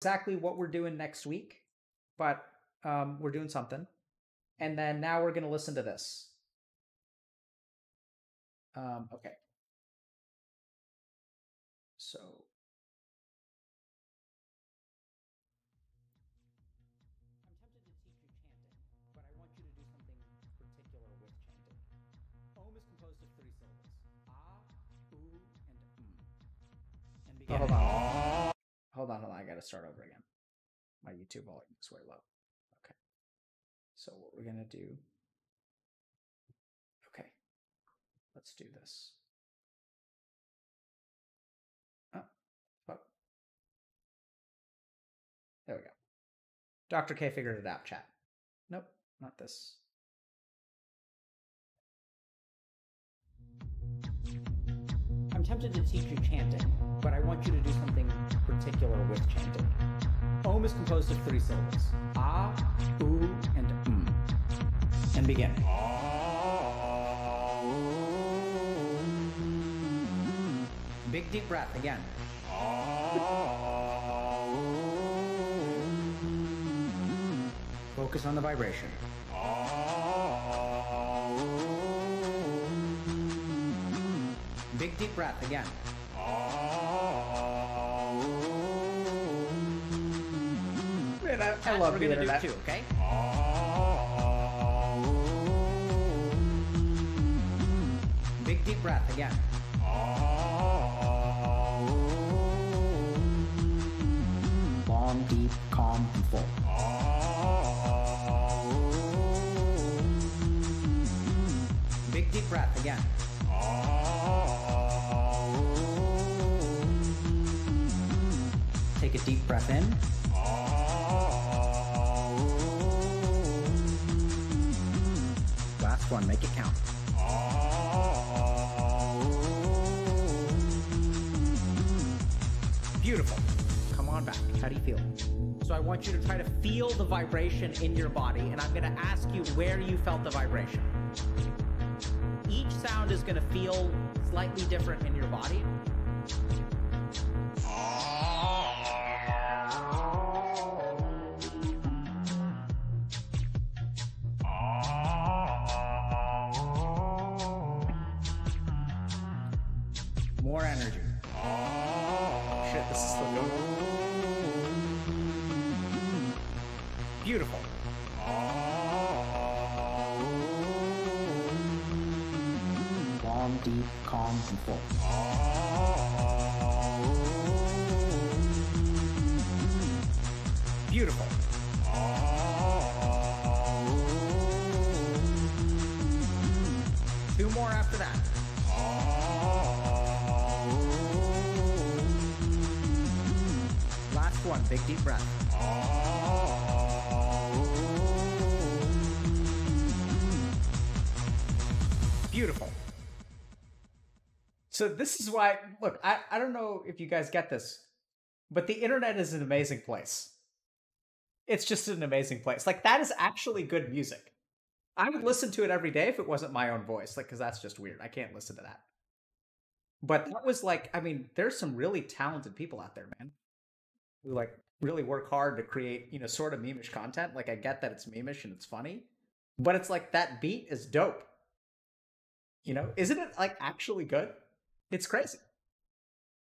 exactly what we're doing next week, but um, we're doing something. And then now we're going to listen to this. Um, okay. So. I'm tempted to teach you chanting, but I want you to do something particular with chanting. Om is composed of three syllables oo, and. And begin. hold on. Hold on. I got to start over again. My YouTube volume is way low. Okay. So, what we're to do. Okay. Let's do this. Oh, fuck. There we go. Dr. K figured it out, chat. Nope, not this. I'm tempted to teach you chanting, but I want you to do something particular with chanting. Om is composed of three syllables ah, oo, and um. And begin. Big deep breath again. Focus on the vibration. Big deep breath again. Man, I, I love We're the internet. do two, okay? Big deep breath again. Long, deep, calm, and full. Big deep breath again. Take a deep breath in. Last one, make it count. Beautiful. Come on back. How do you feel? So I want you to try to feel the vibration in your body, and I'm going to ask you where you felt the vibration. Each sound is going to feel slightly different in your body. More energy. Shit, this is still going. Beautiful. Long, deep, calm, and full. Beautiful. Two more after that. One, big deep breath. Oh. Beautiful. So this is why look, I, I don't know if you guys get this, but the internet is an amazing place. It's just an amazing place. Like that is actually good music. I would listen to it every day if it wasn't my own voice, like because that's just weird. I can't listen to that. But that was like, I mean, there's some really talented people out there, man, who like really work hard to create, you know, sort of memeish content. Like I get that it's memeish and it's funny, but it's like that beat is dope. You know, isn't it like actually good? It's crazy.